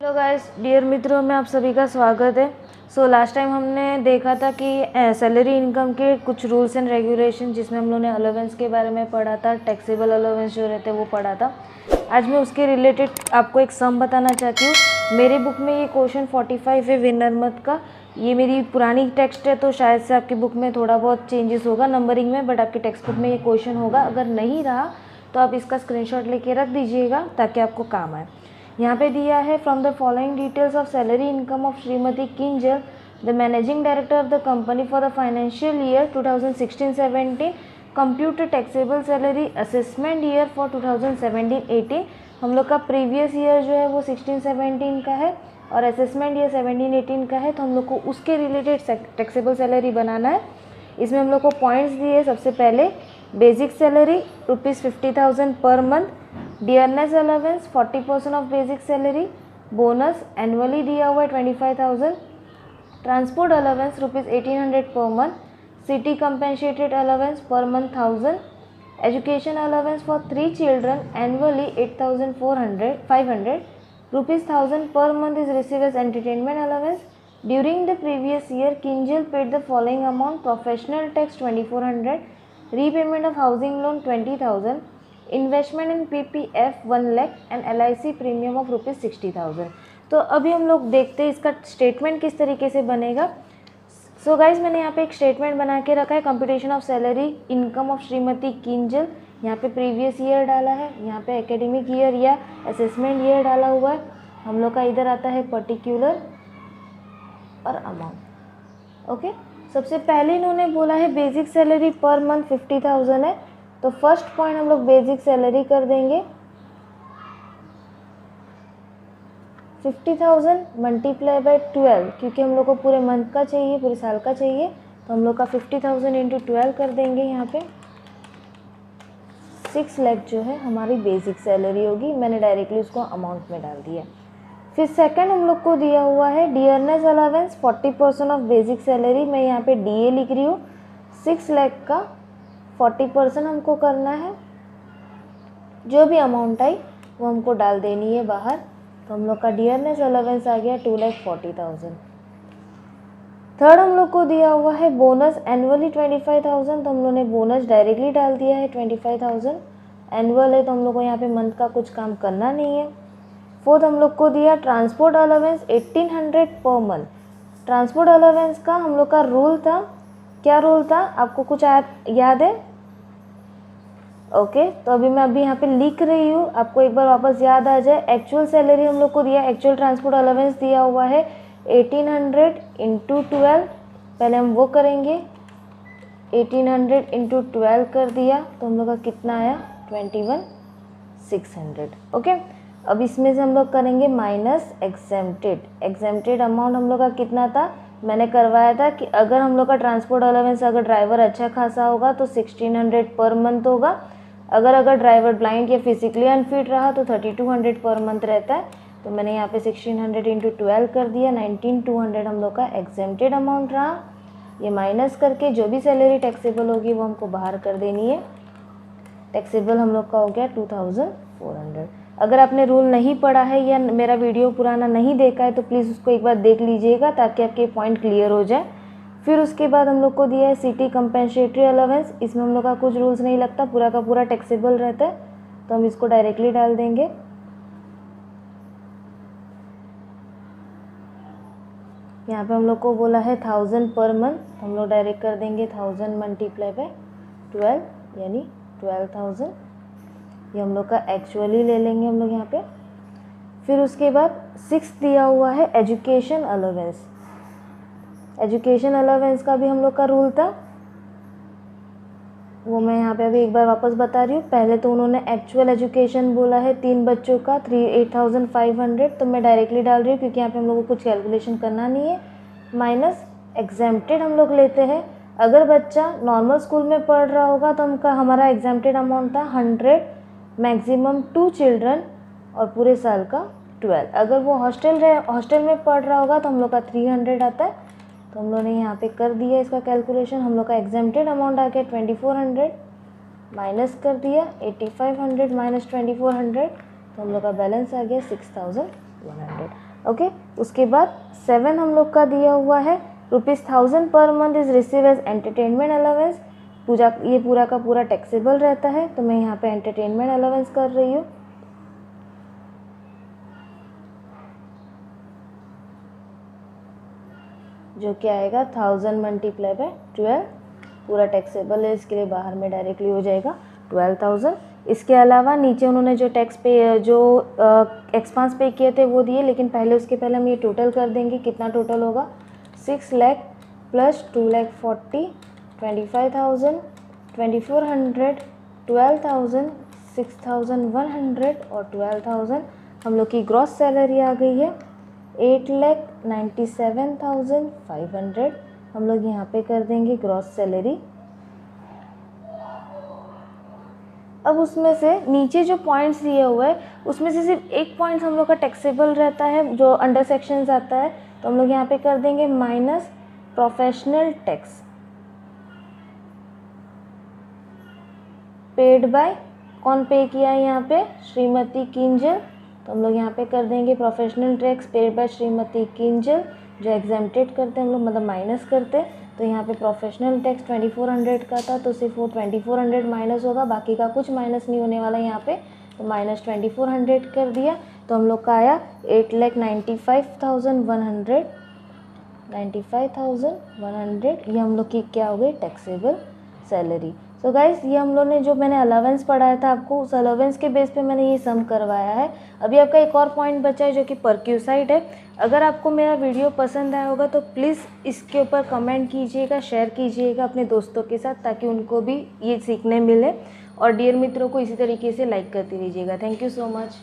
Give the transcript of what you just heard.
Hello guys dear मित्रों, में आप सभी का स्वागत है। सो लास्ट टाइम हमने देखा था कि सैलरी इनकम के कुछ रूल्स एंड रेगुलेशन जिसमें हम लोगों ने अलावेंस के बारे में पढ़ा था टैक्सेबल अलावेंस जो रहते हैं वो पढ़ा था। आज मैं उसके रिलेटेड आपको एक सम बताना चाहती हूँ। मेरी बुक में ये क्वेश्चन 45 है विनर मत का। ये मेरी पुरानी टेक्स्ट है तो शायद से आपकी बुक में थोड़ा बहुत चेंजेस होगा नंबरिंग में बट आपकी टेक्स्ट बुक में ये क्वेश्चन होगा। अगर नहीं रहा तो आप इसका स्क्रीनशॉट लेके रख दीजिएगा, ताकि आपको काम आए। यहाँ पे दिया है from the following details of salary income of Shrimati Kinjal the managing director of the company for the financial year 2016-17 computer taxable salary assessment year for 2017-18 हम लोग का प्रीवियस ईयर जो है वो 16-17 का है और असेसमेंट ईयर 17-18 का है तो हम लोग को उसके रिलेटेड टैक्सेबल सैलरी बनाना है। इसमें हम लोग को पॉइंट्स दिए सबसे पहले basic salary rupees fifty thousand per month Dearness allowance 40% of basic salary. Bonus annually DIY 25,000. Transport allowance rupees 1800 per month. City compensated allowance per month 1000. Education allowance for 3 children annually 8400 500. Rupees 1000 per month is received as entertainment allowance. During the previous year, Kinjal paid the following amount professional tax 2400, repayment of housing loan 20000 investment in P P F one lakh and L I C premium of rupees sixty thousand. तो अभी हम लोग देखते हैं इसका statement किस तरीके से बनेगा। सो so गाइज़ मैंने यहाँ पे एक स्टेटमेंट बना के रखा है computation of salary income of Shrimati Kinjal. यहाँ पे प्रीवियस ईयर डाला है, यहाँ पे एकेडमिक ईयर या असेसमेंट ईयर डाला हुआ है। हम लोग का इधर आता है पर्टिकुलर और अमाउंट ओके सबसे पहले इन्होंने बोला है basic salary per month fifty thousand है। तो फ़र्स्ट पॉइंट हम लोग बेसिक सैलरी कर देंगे। Fifty thousand multiply by twelve क्योंकि हम लोग को पूरे मंथ का चाहिए, पूरे साल का चाहिए तो हम लोग का फिफ्टी थाउज़ेंड इंटू ट्वेल्व कर देंगे यहाँ पे। सिक्स लैख जो है हमारी बेसिक सैलरी होगी, मैंने डायरेक्टली उसको अमाउंट में डाल दिया। फिर सेकंड हम लोग को दिया हुआ है dearness allowance forty percent of basic salary मैं यहाँ पे डी लिख रही हूँ। सिक्स लैख का फोर्टी परसेंट हमको करना है। जो भी अमाउंट आई, वो हमको डाल देनी है बाहर। तो हम लोग का डियरनेस अलावेंस आ गया two lakh forty thousand third हम लोग को दिया हुआ है bonus annually twenty five thousand तो हम लोग ने बोनस डायरेक्टली डाल दिया है ट्वेंटी फाइव थाउज़ेंड एनुअल है तो हम लोग को यहाँ पे मंथ का कुछ काम करना नहीं है। फोर्थ हम लोग को दिया transport allowance eighteen hundred per month transport allowance का हम लोग का रूल था। क्या रूल था? आपको कुछ याद है? ओके तो अभी मैं अभी यहाँ पे लिख रही हूँ। आपको एक बार वापस याद आ जाए एक्चुअल सैलरी हम लोग को दिया एक्चुअल ट्रांसपोर्ट अलावेंस दिया हुआ है एटीन हंड्रेड इंटू ट्वेल्व पहले हम वो करेंगे। एटीन हंड्रेड इंटू ट्वेल्व कर दिया तो हम लोग का कितना आया? Twenty one six hundred okay अब इसमें से हम लोग करेंगे माइनस एग्जेम्प्टेड एग्जेम्प्टेड अमाउंट हम लोग का कितना था? मैंने करवाया था कि अगर हम लोग का ट्रांसपोर्ट अलावेंस अगर ड्राइवर अच्छा खासा होगा तो सिक्सटीन हंड्रेड पर मंथ होगा। अगर अगर ड्राइवर ब्लाइंड या फिजिकली अनफिट रहा तो thirty two hundred per month रहता है। तो मैंने यहाँ पे सिक्सटीन हंड्रेड इंटू ट्वेल्व कर दिया नाइनटीन टू हंड्रेड हम लोग का एग्जेम्प्टेड अमाउंट रहा। ये माइनस करके जो भी सैलरी टैक्सेबल होगी, वो हमको बाहर कर देनी है। टैक्सेबल हम लोग का हो गया टू थाउज़ेंड फोर हंड्रेड अगर आपने रूल नहीं पढ़ा है या मेरा वीडियो पुराना नहीं देखा है तो प्लीज़ उसको एक बार देख लीजिएगा, ताकि आपके पॉइंट क्लियर हो जाए। फिर उसके बाद हम लोग को दिया है सिटी कंपेंसेटरी अलावेंस इसमें हम लोग का कुछ रूल्स नहीं लगता, पूरा का पूरा टैक्सेबल रहता है। तो हम इसको डायरेक्टली डाल देंगे। यहाँ पे हम लोग को बोला है थाउज़ेंड पर मंथ हम लोग डायरेक्ट कर देंगे थाउज़ेंड मल्टीप्लाई बाय ट्वेल्व यानी ट्वेल्व थाउज़ेंड ये हम लोग का एक्चुअली ले लेंगे हम लोग यहाँ पे। फिर उसके बाद सिक्स दिया हुआ है एजुकेशन अलावेंस एजुकेशन अलावेंस का भी हम लोग का रूल था। वो मैं यहाँ पे अभी एक बार वापस बता रही हूँ। पहले तो उन्होंने एक्चुअल एजुकेशन बोला है तीन बच्चों का three eight thousand five hundred तो मैं डायरेक्टली डाल रही हूँ क्योंकि यहाँ पे हम लोग को कुछ कैलकुलेशन करना नहीं है। माइनस एग्जाम्प्टेड हम लोग लेते हैं। अगर बच्चा नॉर्मल स्कूल में पढ़ रहा होगा तो उनका हमारा एग्जाम्प्टेड अमाउंट था हंड्रेड मैक्सिमम टू चिल्ड्रन और पूरे साल का ट्वेल्व अगर वो हॉस्टल रहे हॉस्टल में पढ़ रहा होगा तो हम लोग का थ्री हंड्रेड आता है। तो हम लोग ने यहाँ पे कर दिया इसका कैलकुलेशन हम लोग का एग्जाम्प्टेड अमाउंट आ गया ट्वेंटी फोर हंड्रेड माइनस कर दिया eighty five hundred minus twenty four hundred तो हम लोग का बैलेंस आ गया six thousand one hundred okay उसके बाद सेवन हम लोग का दिया हुआ है। Rupees thousand per month is receive as entertainment allowance Puja, ये पूरा का पूरा टैक्सेबल रहता है। तो मैं यहाँ पे एंटरटेनमेंट अलावेंस कर रही हूँ। जो क्या आएगा थाउज़ेंड मल्टीप्लाई बाय ट्वेल्व पूरा टैक्सेबल है, इसके लिए बाहर में डायरेक्टली हो जाएगा ट्वेल्व थाउज़ेंड इसके अलावा नीचे उन्होंने जो टैक्स पे, जो एक्सपांस पे किए थे वो दिए, लेकिन पहले उसके पहले हम ये टोटल कर देंगे, कितना टोटल होगा? Six lakh plus two lakh forty twenty five thousand twenty four hundred twelve thousand six thousand one hundred और ट्वेल्व थाउज़ेंड हम लोग की ग्रॉस सैलरी आ गई है। Eight lakh ninety seven thousand five hundred हम लोग यहाँ पे कर देंगे ग्रॉस सैलरी अब उसमें से नीचे जो पॉइंट्स दिए हुए हैं, उसमें से सिर्फ़ एक पॉइंट हम लोग का टैक्सेबल रहता है, जो अंडर सेक्शन आता है तो हम लोग यहाँ पे कर देंगे minus professional tax paid by कौन पे किया है यहाँ पे? श्रीमती किंजल। तो हम लोग यहाँ पे कर देंगे professional tax paid by Shrimati Kinjal, जो एग्जामेटेड करते हैं हम लोग मतलब माइनस करते तो यहाँ पे professional tax twenty four hundred का था तो सिर्फ़ वो ट्वेंटी फोर हंड्रेड माइनस होगा, बाकी का कुछ माइनस नहीं होने वाला यहाँ पे। तो माइनस ट्वेंटी फोर हंड्रेड कर दिया तो हम लोग का आया eight lakh ninety five thousand one hundred ninety five thousand one hundred ये हम लोग की क्या हो गई? Taxable salary so so guys ये हम लोग ने जो मैंने अलावेंस पढ़ाया था आपको, उस अलावेंस के बेस पे मैंने ये सम करवाया है। अभी आपका एक और पॉइंट बचा है जो कि परक्यूसाइड है। अगर आपको मेरा वीडियो पसंद आया होगा तो प्लीज़ इसके ऊपर कमेंट कीजिएगा शेयर कीजिएगा अपने दोस्तों के साथ, ताकि उनको भी ये सीखने मिले। और डियर मित्रों को इसी तरीके से लाइक करते रहिएगा। Thank you so much